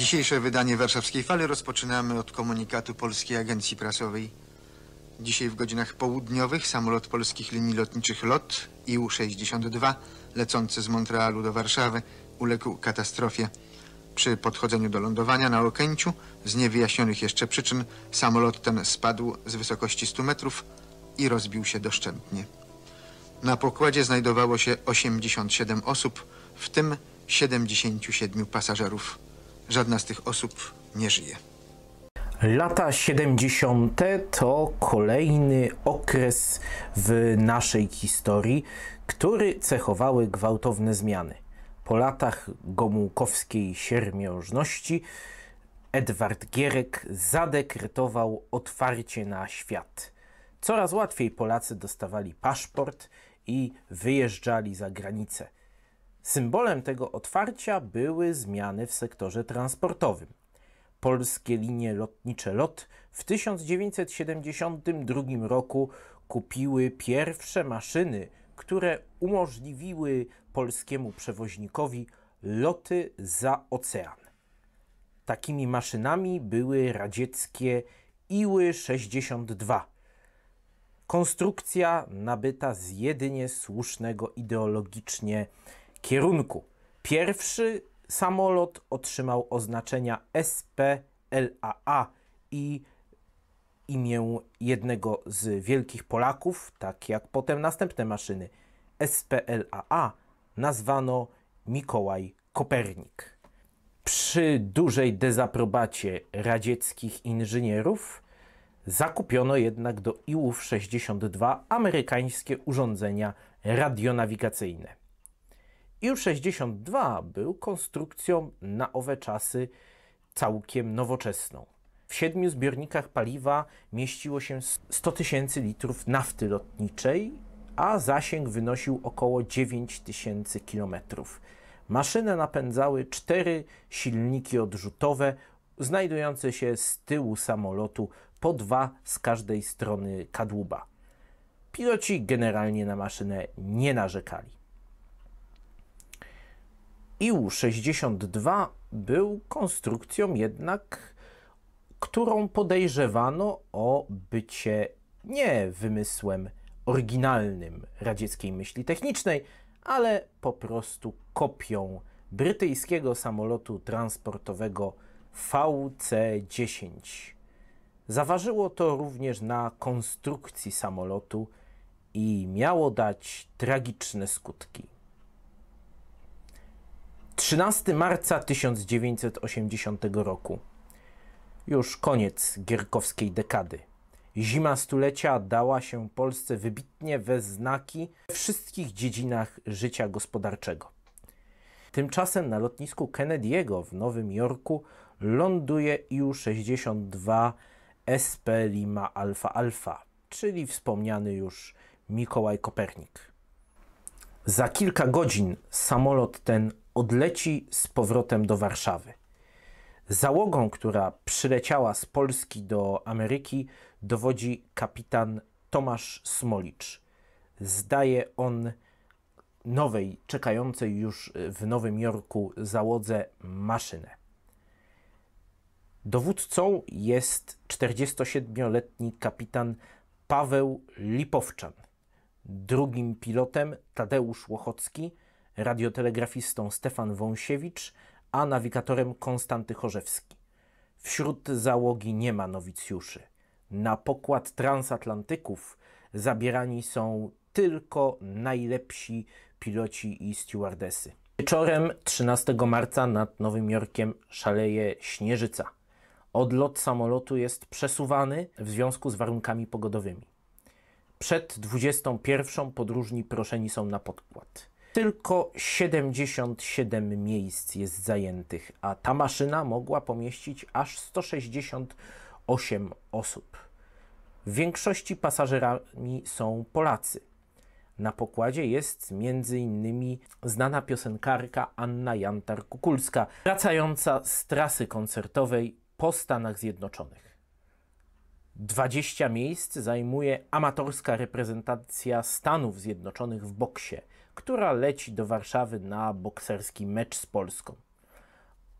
Dzisiejsze wydanie Warszawskiej Fali rozpoczynamy od komunikatu Polskiej Agencji Prasowej. Dzisiaj w godzinach południowych samolot polskich linii lotniczych LOT IU-62 lecący z Montrealu do Warszawy uległ katastrofie. Przy podchodzeniu do lądowania na Okęciu z niewyjaśnionych jeszcze przyczyn samolot ten spadł z wysokości 100 metrów i rozbił się doszczętnie. Na pokładzie znajdowało się 87 osób, w tym 77 pasażerów. Żadna z tych osób nie żyje. Lata 70. to kolejny okres w naszej historii, który cechowały gwałtowne zmiany. Po latach gomułkowskiej siermiężności Edward Gierek zadekretował otwarcie na świat. Coraz łatwiej Polacy dostawali paszport i wyjeżdżali za granicę. Symbolem tego otwarcia były zmiany w sektorze transportowym. Polskie linie lotnicze LOT w 1972 roku kupiły pierwsze maszyny, które umożliwiły polskiemu przewoźnikowi loty za ocean. Takimi maszynami były radzieckie Iły-62. Konstrukcja nabyta z jedynie słusznego ideologicznie kierunku. Pierwszy samolot otrzymał oznaczenia SPLAA i imię jednego z wielkich Polaków, tak jak potem następne maszyny SPLAA nazwano Mikołaj Kopernik. Przy dużej dezaprobacie radzieckich inżynierów zakupiono jednak do IU-62 amerykańskie urządzenia radionawigacyjne. IU-62 był konstrukcją na owe czasy całkiem nowoczesną. W siedmiu zbiornikach paliwa mieściło się 100 tysięcy litrów nafty lotniczej, a zasięg wynosił około 9 tysięcy kilometrów. Maszynę napędzały cztery silniki odrzutowe, znajdujące się z tyłu samolotu, po dwa z każdej strony kadłuba. Piloci generalnie na maszynę nie narzekali. IU-62 był konstrukcją jednak, którą podejrzewano o bycie nie wymysłem oryginalnym radzieckiej myśli technicznej, ale po prostu kopią brytyjskiego samolotu transportowego VC-10. Zaważyło to również na konstrukcji samolotu i miało dać tragiczne skutki. 13 marca 1980 roku. Już koniec gierkowskiej dekady. Zima stulecia dała się Polsce wybitnie we znaki we wszystkich dziedzinach życia gospodarczego. Tymczasem na lotnisku Kennedy'ego w Nowym Jorku ląduje IU-62 SP Lima Alfa Alfa, czyli wspomniany już Mikołaj Kopernik. Za kilka godzin samolot ten odleci z powrotem do Warszawy. Załogą, która przyleciała z Polski do Ameryki, dowodzi kapitan Tomasz Smolicz. Zdaje on nowej, czekającej już w Nowym Jorku załodze maszynę. Dowódcą jest 47-letni kapitan Paweł Lipowczan. Drugim pilotem Tadeusz Łochocki, radiotelegrafistą Stefan Wąsiewicz, a nawigatorem Konstanty Chorzewski. Wśród załogi nie ma nowicjuszy. Na pokład transatlantyków zabierani są tylko najlepsi piloci i stewardesy. Wieczorem 13 marca nad Nowym Jorkiem szaleje śnieżyca. Odlot samolotu jest przesuwany w związku z warunkami pogodowymi. Przed 21 podróżni proszeni są na podkład. Tylko 77 miejsc jest zajętych, a ta maszyna mogła pomieścić aż 168 osób. W większości pasażerami są Polacy. Na pokładzie jest m.in. znana piosenkarka Anna Jantar-Kukulska, wracająca z trasy koncertowej po Stanach Zjednoczonych. 20 miejsc zajmuje amatorska reprezentacja Stanów Zjednoczonych w boksie, która leci do Warszawy na bokserski mecz z Polską.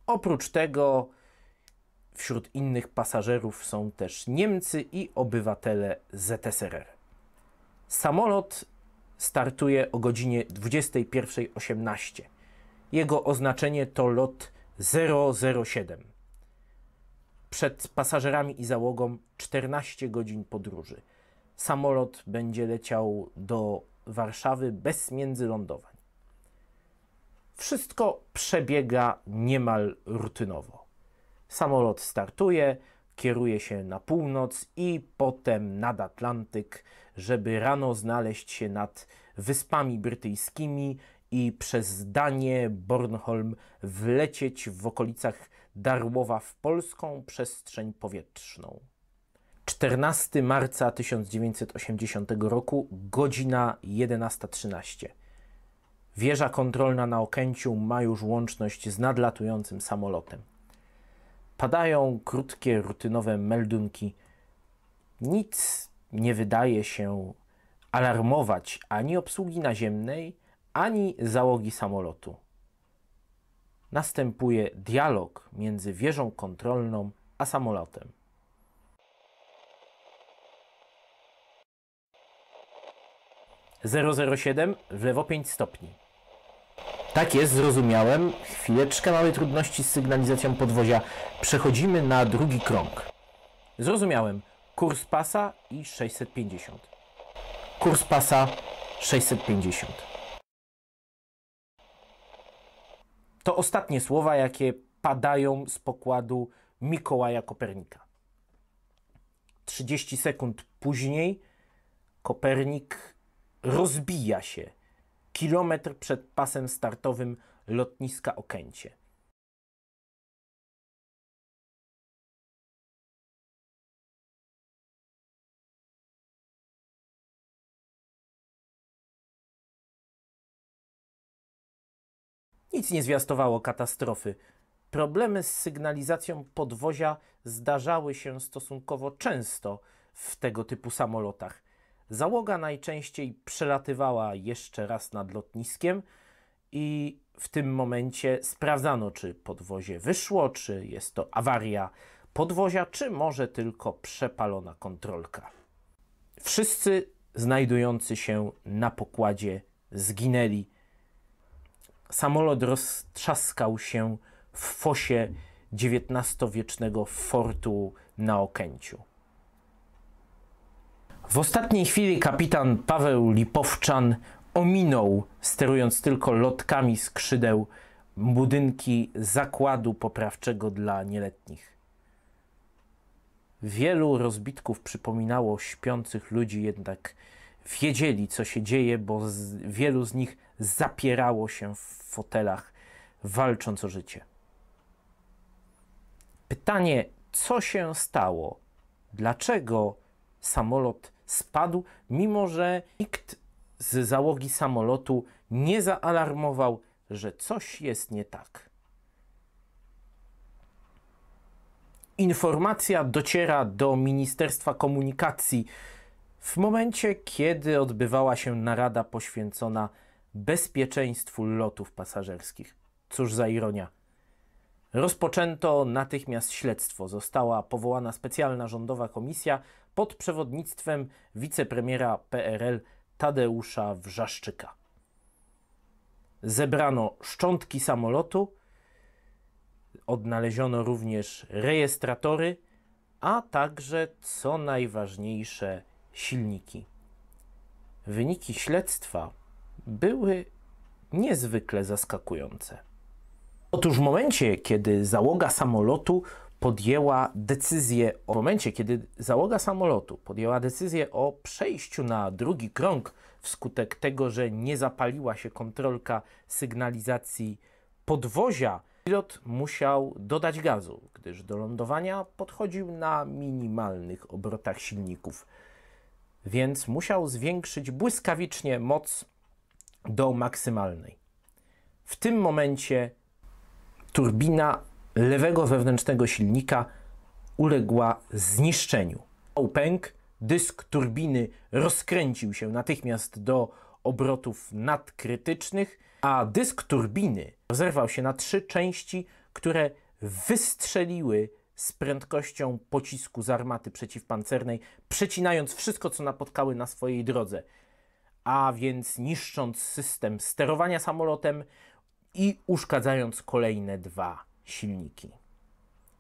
Oprócz tego wśród innych pasażerów są też Niemcy i obywatele ZSRR. Samolot startuje o godzinie 21.18. Jego oznaczenie to lot 007. Przed pasażerami i załogą 14 godzin podróży. Samolot będzie leciał do Warszawy bez międzylądowań. Wszystko przebiega niemal rutynowo. Samolot startuje, kieruje się na północ i potem nad Atlantyk, żeby rano znaleźć się nad Wyspami Brytyjskimi i przez Danię, Bornholm wlecieć w okolicach Darłowa w polską przestrzeń powietrzną. 14 marca 1980 roku, godzina 11.13. Wieża kontrolna na Okęciu ma już łączność z nadlatującym samolotem. Padają krótkie, rutynowe meldunki. Nic nie wydaje się alarmować ani obsługi naziemnej, ani załogi samolotu. Następuje dialog między wieżą kontrolną a samolotem. Zero siedem w lewo 5 stopni. Tak jest, zrozumiałem. Chwileczkę mamy trudności z sygnalizacją podwozia. Przechodzimy na drugi krąg. Zrozumiałem. Kurs pasa i 650. Kurs pasa 650. To ostatnie słowa, jakie padają z pokładu Mikołaja Kopernika. 30 sekund później Kopernik rozbija się kilometr przed pasem startowym lotniska Okęcie. Nic nie zwiastowało katastrofy. Problemy z sygnalizacją podwozia zdarzały się stosunkowo często w tego typu samolotach. Załoga najczęściej przelatywała jeszcze raz nad lotniskiem i w tym momencie sprawdzano, czy podwozie wyszło, czy jest to awaria podwozia, czy może tylko przepalona kontrolka. Wszyscy znajdujący się na pokładzie zginęli. Samolot roztrzaskał się w fosie XIX-wiecznego fortu na Okęciu. W ostatniej chwili kapitan Paweł Lipowczan ominął, sterując tylko lotkami skrzydeł, budynki zakładu poprawczego dla nieletnich. Wielu rozbitków przypominało śpiących ludzi, jednak wiedzieli, co się dzieje, bo z, wielu z nich zapierało się w fotelach, walcząc o życie. Pytanie, co się stało? Dlaczego samolot spadł, mimo że nikt z załogi samolotu nie zaalarmował, że coś jest nie tak. Informacja dociera do Ministerstwa Komunikacji w momencie, kiedy odbywała się narada poświęcona bezpieczeństwu lotów pasażerskich. Cóż za ironia. Rozpoczęto natychmiast śledztwo. Została powołana specjalna rządowa komisja pod przewodnictwem wicepremiera PRL Tadeusza Wrzaszczyka. Zebrano szczątki samolotu, odnaleziono również rejestratory, a także, co najważniejsze, silniki. Wyniki śledztwa były niezwykle zaskakujące. Otóż w momencie, kiedy załoga samolotu podjęła decyzję, w momencie, kiedy załoga samolotu podjęła decyzję o przejściu na drugi krąg wskutek tego, że nie zapaliła się kontrolka sygnalizacji podwozia, pilot musiał dodać gazu, gdyż do lądowania podchodził na minimalnych obrotach silników. Więc musiał zwiększyć błyskawicznie moc do maksymalnej. W tym momencie turbina lewego wewnętrznego silnika uległa zniszczeniu. Pękł, dysk turbiny rozkręcił się natychmiast do obrotów nadkrytycznych, a dysk turbiny rozerwał się na trzy części, które wystrzeliły z prędkością pocisku z armaty przeciwpancernej, przecinając wszystko, co napotkały na swojej drodze, a więc niszcząc system sterowania samolotem i uszkadzając kolejne dwa silniki.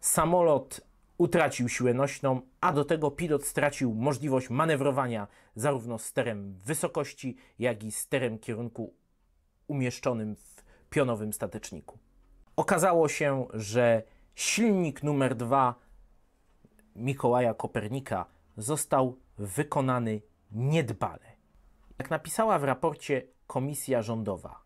Samolot utracił siłę nośną, a do tego pilot stracił możliwość manewrowania zarówno sterem wysokości, jak i sterem kierunku umieszczonym w pionowym stateczniku. Okazało się, że silnik numer dwa Mikołaja Kopernika został wykonany niedbale. Jak napisała w raporcie komisja rządowa,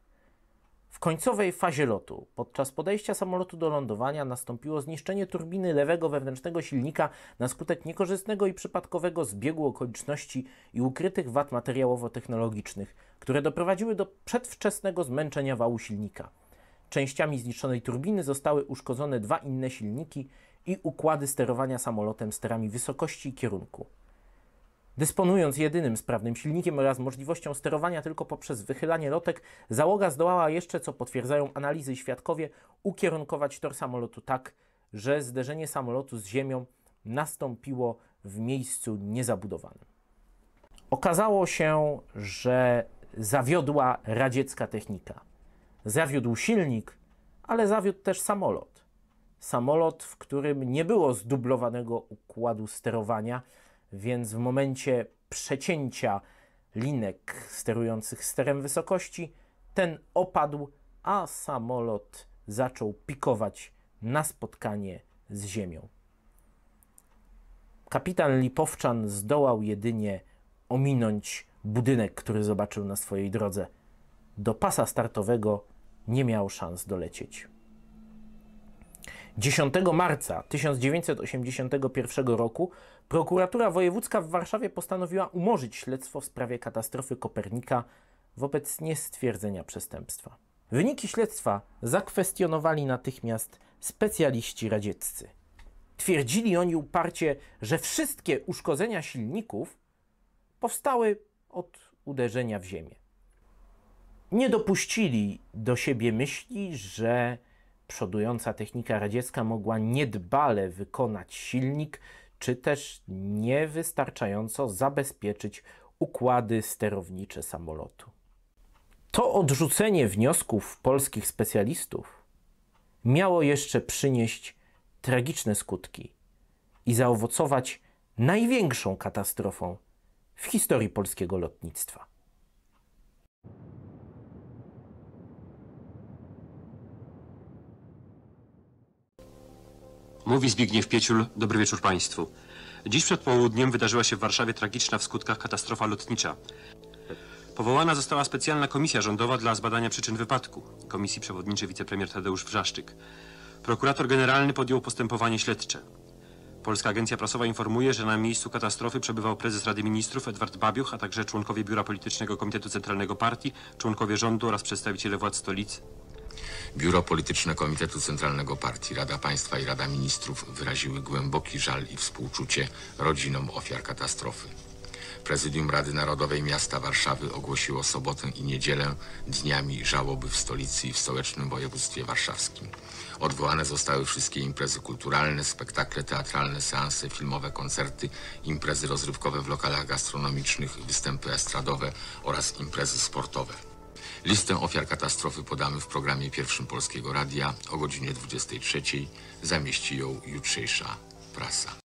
w końcowej fazie lotu, podczas podejścia samolotu do lądowania, nastąpiło zniszczenie turbiny lewego wewnętrznego silnika na skutek niekorzystnego i przypadkowego zbiegu okoliczności i ukrytych wad materiałowo-technologicznych, które doprowadziły do przedwczesnego zmęczenia wału silnika. Częściami zniszczonej turbiny zostały uszkodzone dwa inne silniki i układy sterowania samolotem sterami wysokości i kierunku. Dysponując jedynym sprawnym silnikiem oraz możliwością sterowania tylko poprzez wychylanie lotek, załoga zdołała jeszcze, co potwierdzają analizy i świadkowie, ukierunkować tor samolotu tak, że zderzenie samolotu z ziemią nastąpiło w miejscu niezabudowanym. Okazało się, że zawiodła radziecka technika. Zawiódł silnik, ale zawiódł też samolot. Samolot, w którym nie było zdublowanego układu sterowania, więc w momencie przecięcia linek sterujących sterem wysokości, ten opadł, a samolot zaczął pikować na spotkanie z ziemią. Kapitan Lipowczan zdołał jedynie ominąć budynek, który zobaczył na swojej drodze. Do pasa startowego nie miał szans dolecieć. 10 marca 1981 roku prokuratura wojewódzka w Warszawie postanowiła umorzyć śledztwo w sprawie katastrofy Kopernika wobec niestwierdzenia przestępstwa. Wyniki śledztwa zakwestionowali natychmiast specjaliści radzieccy. Twierdzili oni uparcie, że wszystkie uszkodzenia silników powstały od uderzenia w ziemię. Nie dopuścili do siebie myśli, że przodująca technika radziecka mogła niedbale wykonać silnik, czy też niewystarczająco zabezpieczyć układy sterownicze samolotu. To odrzucenie wniosków polskich specjalistów miało jeszcze przynieść tragiczne skutki i zaowocować największą katastrofą w historii polskiego lotnictwa. Mówi Zbigniew Pieciul. Dobry wieczór Państwu. Dziś przed południem wydarzyła się w Warszawie tragiczna w skutkach katastrofa lotnicza. Powołana została specjalna komisja rządowa dla zbadania przyczyn wypadku. Komisji przewodniczy wicepremier Tadeusz Wrzaszczyk. Prokurator generalny podjął postępowanie śledcze. Polska Agencja Prasowa informuje, że na miejscu katastrofy przebywał prezes Rady Ministrów Edward Babiuch, a także członkowie Biura Politycznego Komitetu Centralnego Partii, członkowie rządu oraz przedstawiciele władz stolicy. Biuro Polityczne Komitetu Centralnego Partii, Rada Państwa i Rada Ministrów wyraziły głęboki żal i współczucie rodzinom ofiar katastrofy. Prezydium Rady Narodowej Miasta Warszawy ogłosiło sobotę i niedzielę dniami żałoby w stolicy i w stołecznym województwie warszawskim. Odwołane zostały wszystkie imprezy kulturalne, spektakle teatralne, seanse filmowe, koncerty, imprezy rozrywkowe w lokalach gastronomicznych, występy estradowe oraz imprezy sportowe. Listę ofiar katastrofy podamy w programie pierwszym Polskiego Radia o godzinie 23. Zamieści ją jutrzejsza prasa.